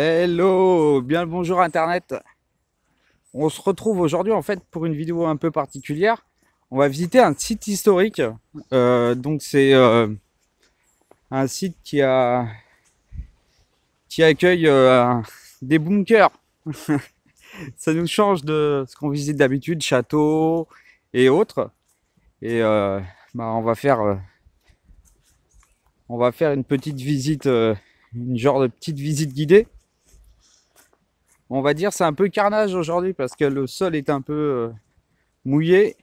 Hello, bien le bonjour Internet. On se retrouve aujourd'hui en fait pour une vidéo un peu particulière. On va visiter un site historique. Euh, donc c'est euh, un site qui a qui accueille euh, des bunkers. Ça nous change de ce qu'on visite d'habitude, châteaux et autres. Et bah, on va faire on va faire une petite visite, une genre de petite visite guidée on va dire c'est un peu carnage aujourd'hui parce que le sol est un peu euh, mouillé.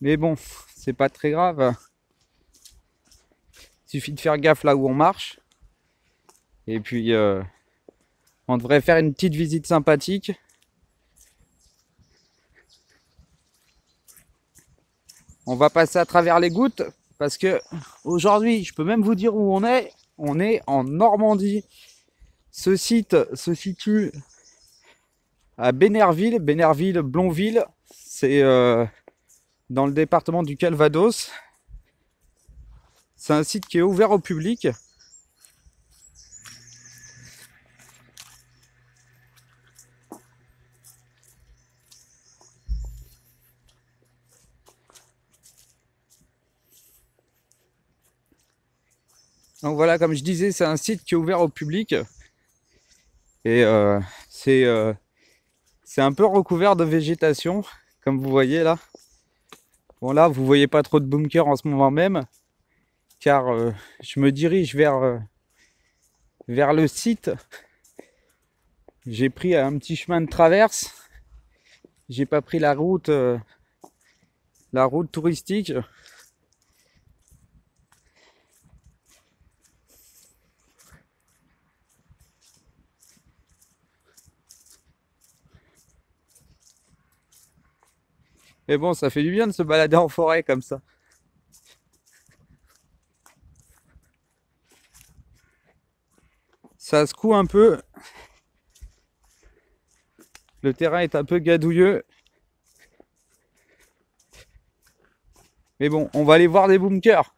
Mais bon, c'est pas très grave. Il suffit de faire gaffe là où on marche. Et puis, euh, on devrait faire une petite visite sympathique. On va passer à travers les gouttes parce que aujourd'hui, je peux même vous dire où on est on est en Normandie. Ce site se situe à Bénerville, Bénerville, Blonville. C'est euh, dans le département du Calvados. C'est un site qui est ouvert au public. Donc voilà, comme je disais, c'est un site qui est ouvert au public. Et euh, euh, c'est un peu recouvert de végétation, comme vous voyez là. Bon là, vous voyez pas trop de bunkers en ce moment même, car euh, je me dirige vers, vers le site. J'ai pris un petit chemin de traverse. J'ai pas pris la route, la route touristique. Mais bon, ça fait du bien de se balader en forêt comme ça. Ça secoue un peu. Le terrain est un peu gadouilleux. Mais bon, on va aller voir des bunkers.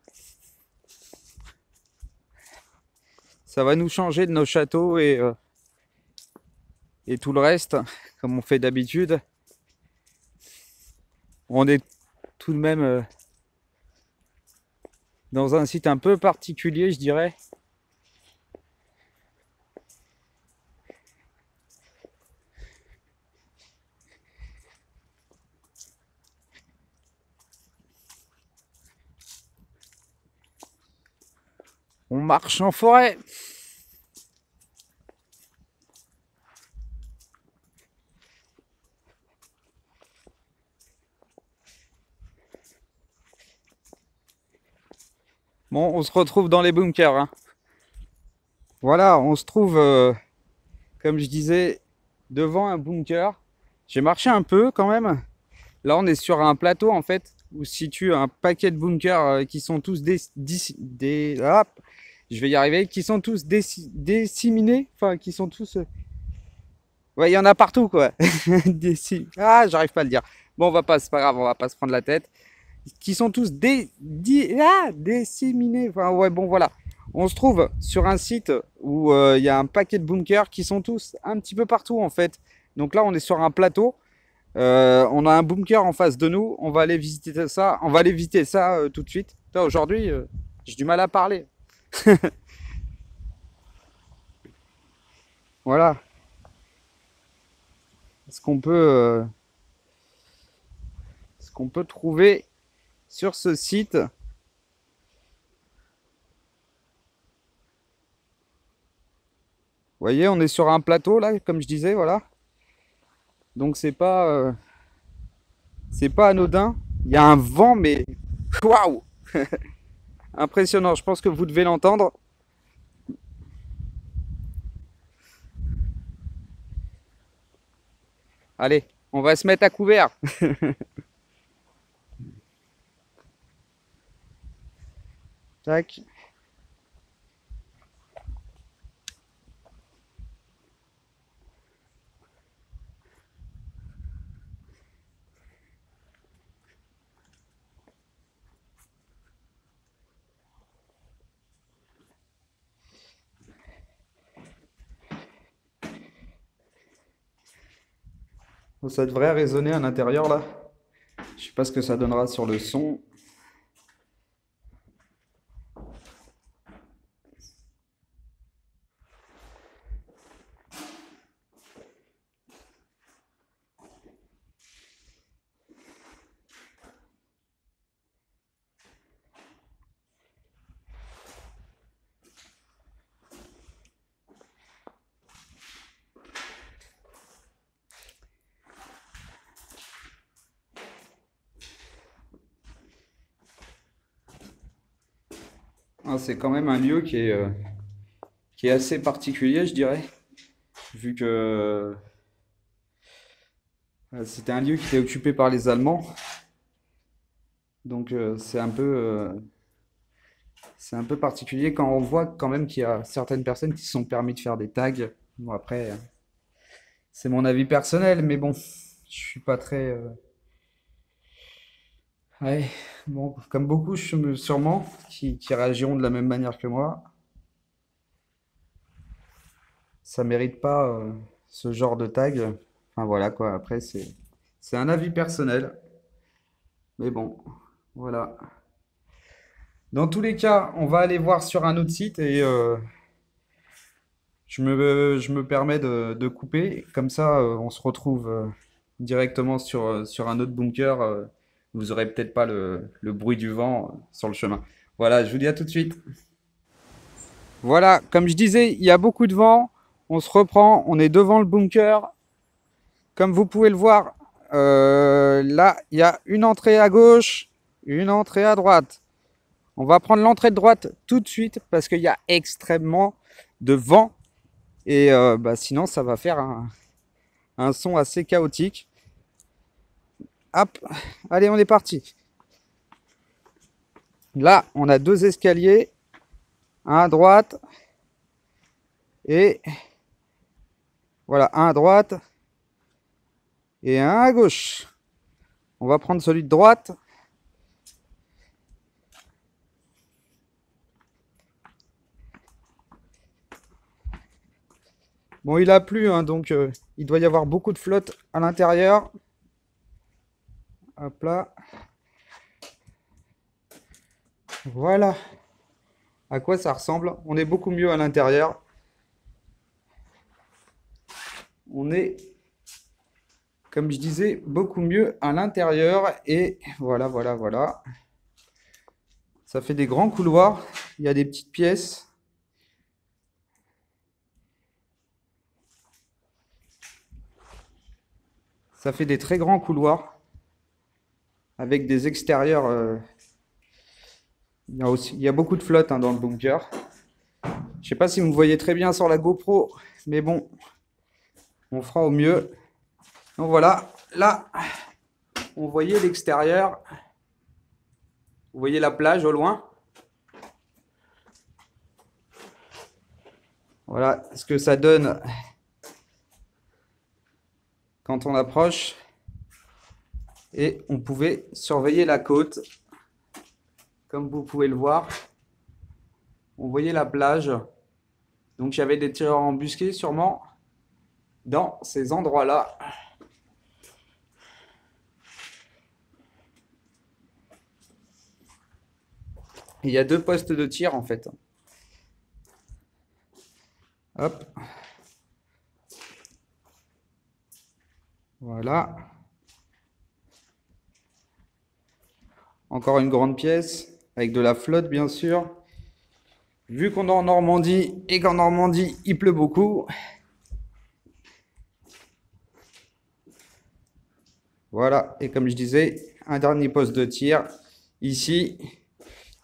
Ça va nous changer de nos châteaux et, euh, et tout le reste, comme on fait d'habitude on est tout de même euh, dans un site un peu particulier, je dirais. On marche en forêt. Bon, on se retrouve dans les bunkers. Hein. Voilà, on se trouve, euh, comme je disais, devant un bunker. J'ai marché un peu quand même. Là, on est sur un plateau en fait où se situe un paquet de bunkers euh, qui sont tous des, des, je vais y arriver, qui sont tous disséminés, enfin qui sont tous. Euh, ouais, il y en a partout quoi. ah, j'arrive pas à le dire. Bon, on va pas, c'est pas grave, on va pas se prendre la tête qui sont tous dé, ah, disséminés. Bon, voilà. On se trouve sur un site où euh, il y a un paquet de bunkers qui sont tous un petit peu partout, en fait. Donc là, on est sur un plateau. Euh, on a un bunker en face de nous. On va aller visiter ça. On va aller visiter ça euh, tout de suite. Aujourd'hui, j'ai du mal à parler. voilà. Ce qu'on peut, ce qu'on peut trouver sur ce site. Vous voyez, on est sur un plateau là, comme je disais, voilà. Donc c'est pas euh, c'est pas anodin. Il y a un vent, mais waouh, impressionnant. Je pense que vous devez l'entendre. Allez, on va se mettre à couvert. Tac. Ça devrait résonner à l'intérieur là? Je sais pas ce que ça donnera sur le son. C'est quand même un lieu qui est, euh, qui est assez particulier, je dirais, vu que euh, c'était un lieu qui était occupé par les Allemands. Donc euh, c'est un peu, c'est un peu particulier quand on voit quand même qu'il y a certaines personnes qui se sont permis de faire des tags. Bon après, c'est mon avis personnel, mais bon, je suis pas très Ouais, bon, comme beaucoup sûrement, qui, qui réagiront de la même manière que moi, ça mérite pas euh, ce genre de tag. Enfin voilà quoi, après c'est un avis personnel. Mais bon, voilà. Dans tous les cas, on va aller voir sur un autre site et euh, je me, je me permets de, de couper. Comme ça, euh, on se retrouve directement sur, sur un autre bunker vous aurez peut-être pas le, bruit du vent sur le chemin. Voilà, je vous dis à tout de suite. Voilà, comme je disais, il y a beaucoup de vent. On se reprend, on est devant le bunker. Comme vous pouvez le voir, euh, là, il y a une entrée à gauche, une entrée à droite. On va prendre l'entrée de droite tout de suite parce qu'il y a extrêmement de vent. Et euh, bah, sinon, ça va faire un son assez chaotique. Hop, allez, on est parti. Là, on a deux escaliers, un à droite et voilà, un à droite et un à gauche. On va prendre celui de droite. Bon, il a plu, hein, donc euh, il doit y avoir beaucoup de flotte à l'intérieur. Hop là. Voilà à quoi ça ressemble? On est beaucoup mieux à l'intérieur. On est, comme je disais, beaucoup mieux à l'intérieur. Et voilà, voilà, voilà. Ça fait des grands couloirs. Il y a des petites pièces. Ça fait des très grands couloirs avec des extérieurs. Euh, il, y a aussi, il y a beaucoup de flotte hein, dans le bunker. Je sais pas si vous me voyez très bien sur la GoPro, mais bon, on fera au mieux. Donc voilà, là, on voyait l'extérieur. Vous voyez la plage au loin. Voilà ce que ça donne quand on approche et on pouvait surveiller la côte. Comme vous pouvez le voir, on voyait la plage. Donc il y avait des tireurs embusqués sûrement dans ces endroits-là. Il y a deux postes de tir en fait. Hop. Voilà. Encore une grande pièce avec de la flotte, bien sûr. Vu qu'on est en Normandie et qu'en Normandie, il pleut beaucoup. Voilà, et comme je disais, un dernier poste de tir ici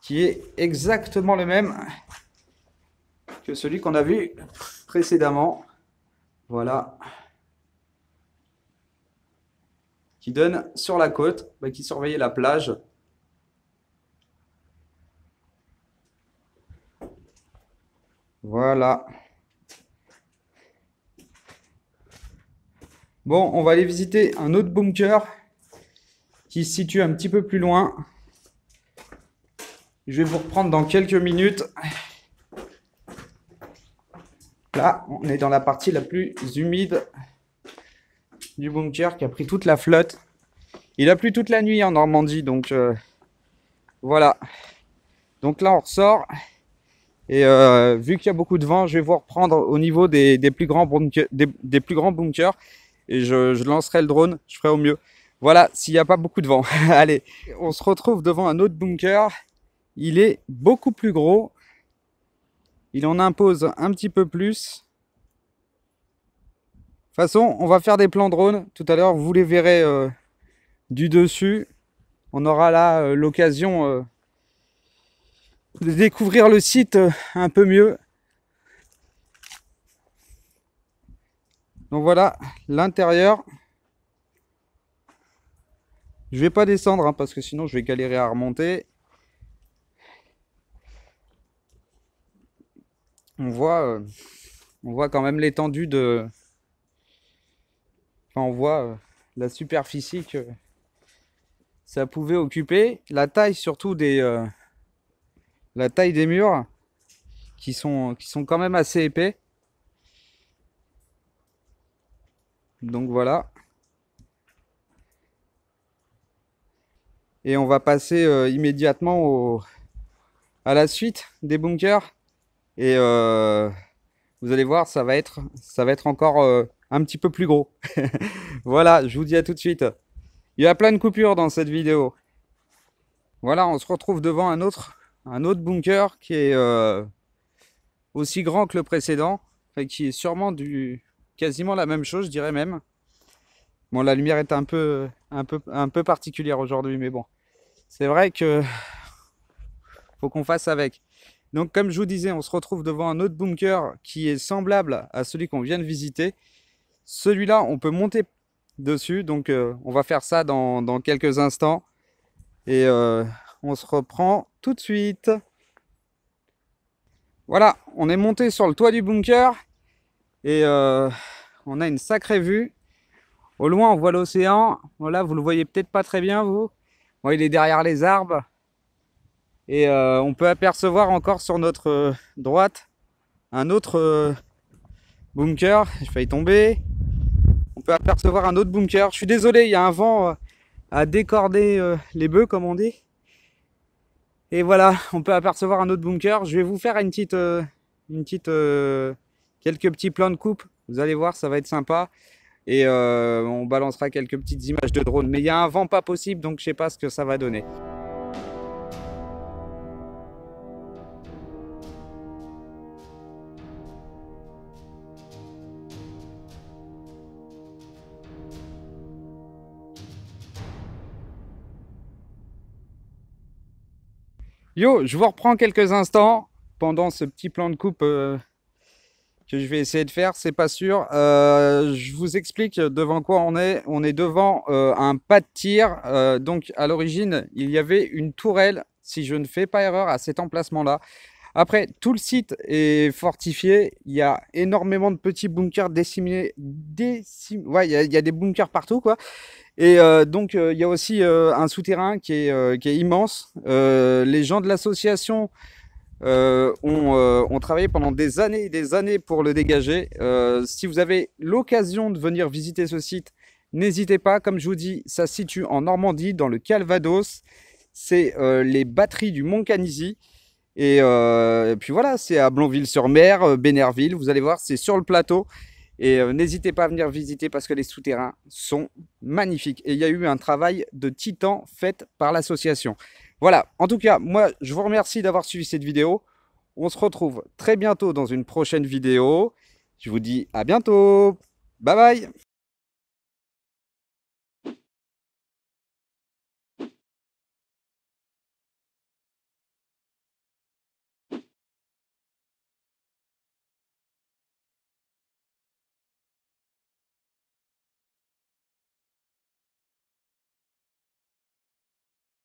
qui est exactement le même que celui qu'on a vu précédemment. Voilà. Qui donne sur la côte, bah, qui surveillait la plage. Voilà. Bon, on va aller visiter un autre bunker qui se situe un petit peu plus loin. Je vais vous reprendre dans quelques minutes. Là, on est dans la partie la plus humide du bunker qui a pris toute la flotte. Il a plu toute la nuit en Normandie, donc euh, voilà. Donc là, on ressort. Et euh, vu qu'il y a beaucoup de vent, je vais vous reprendre au niveau des, plus, grands bunkers, des, plus grands bunkers. Et je, lancerai le drone, je ferai au mieux. Voilà, s'il n'y a pas beaucoup de vent. Allez, on se retrouve devant un autre bunker. Il est beaucoup plus gros. Il en impose un petit peu plus. De toute façon, on va faire des plans drone. Tout à l'heure, vous les verrez euh, du dessus. On aura là euh, l'occasion de découvrir le site un peu mieux. Donc voilà l'intérieur. Je vais pas descendre hein, parce que sinon je vais galérer à remonter. On voit, on voit quand même l'étendue de, on voit euh, la superficie que ça pouvait occuper, la taille surtout des, euh, la taille des murs qui sont, qui sont quand même assez épais. Donc voilà. Et on va passer euh, immédiatement au, à la suite des bunkers. Et vous allez voir, ça va être, ça va être encore un petit peu plus gros. voilà, je vous dis à tout de suite. Il y a plein de coupures dans cette vidéo. Voilà, on se retrouve devant un autre, un autre bunker qui est euh, aussi grand que le précédent, et qui est sûrement du quasiment la même chose, je dirais même. Bon, la lumière est un peu, un peu, un peu particulière aujourd'hui, mais bon, c'est vrai que faut qu'on fasse avec. Donc, comme je vous disais, on se retrouve devant un autre bunker qui est semblable à celui qu'on vient de visiter, celui-là, on peut monter dessus. Donc, euh, on va faire ça dans, quelques instants. Et euh, on se reprend tout de suite. Voilà, on est monté sur le toit du bunker. Et euh, on a une sacrée vue. Au loin, on voit l'océan. Voilà, vous le voyez peut-être pas très bien, vous. il est derrière les arbres. Et on peut apercevoir encore sur notre droite un autre bunker. J'ai failli tomber peut apercevoir un autre bunker. Je suis désolé, il y a un vent euh, à décorder euh, les bœufs, comme on dit. Et voilà, on peut apercevoir un autre bunker. Je vais vous faire une petite, euh, une petite, quelques petits plans de coupe. Vous allez voir, ça va être sympa. Et on balancera quelques petites images de drone. Mais il y a un vent pas possible, donc je sais pas ce que ça va donner. Yo, je vous reprends quelques instants pendant ce petit plan de coupe euh, que je vais essayer de faire, c'est pas sûr. Euh, je vous explique devant quoi on est. On est devant euh, un pas de tir. donc à l'origine, il y avait une tourelle, si je ne fais pas erreur, à cet emplacement-là. Après, tout le site est fortifié. Il y a énormément de petits bunkers. Ouais, il y, a, il y, a, des bunkers partout, quoi. Et euh, donc, euh, il y a aussi euh, un souterrain qui est, immense. les gens de l'association ont, travaillé pendant des années et des années pour le dégager. si vous avez l'occasion de venir visiter ce site, n'hésitez pas. Comme je vous dis, ça se situe en Normandie, dans le Calvados. C'est les batteries du Mont Canisy. Et, et puis voilà, c'est à Blonville-sur-Mer, Bénerville. Vous allez voir, c'est sur le plateau. Et euh, n'hésitez pas à venir visiter parce que les souterrains sont magnifiques. Et il y a eu un travail de titan fait par l'association. Voilà, en tout cas, moi, je vous remercie d'avoir suivi cette vidéo. On se retrouve très bientôt dans une prochaine vidéo. Je vous dis à bientôt. Bye bye